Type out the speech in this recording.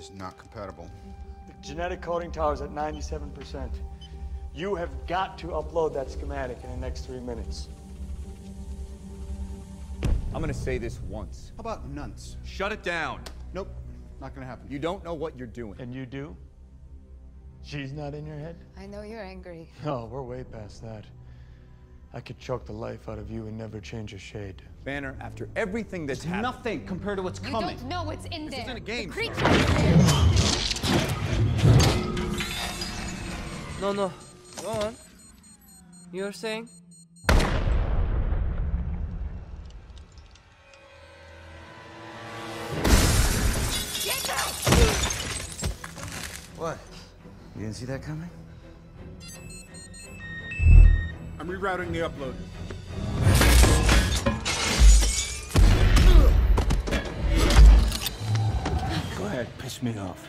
is not compatible. The genetic coding tower is at 97%. You have got to upload that schematic in the next three minutes. I'm gonna say this once. How about nunts? Shut it down. Nope, not gonna happen. You don't know what you're doing. And you do? She's not in your head? I know you're angry. No, we're way past that. I could choke the life out of you and never change a shade. Banner, after everything that's happened. Nothing compared to what's You coming. don't know what's in there. isn't a game, The creature No, no. Go on. You're saying? What? You didn't see that coming? I'm rerouting the upload. Go ahead, piss me off.